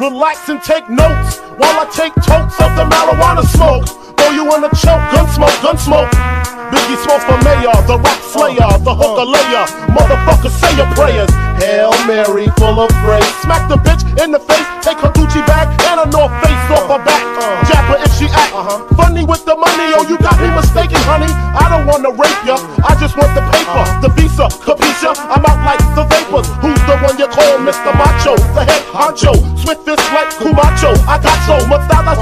Relax and take notes while I take totes of the marijuana smoke. Throw you in a choke, gun smoke, gun smoke. Biggie Smalls for mayor, the rap slayer, the hooker layer. Motherfucker, say your prayers. Hail Mary, full of grace. Smack the bitch in the face, take her Gucci bag and a North Face off her back. Jab her if she act funny with the money. Oh, you got me mistaken, honey. I don't wanna rape ya, I just want the paper, the visa, capisha. I'm out like the vapors. Who's the one you call Mr. Macho? The head honcho, swiftest like Camacho. I got so much style, I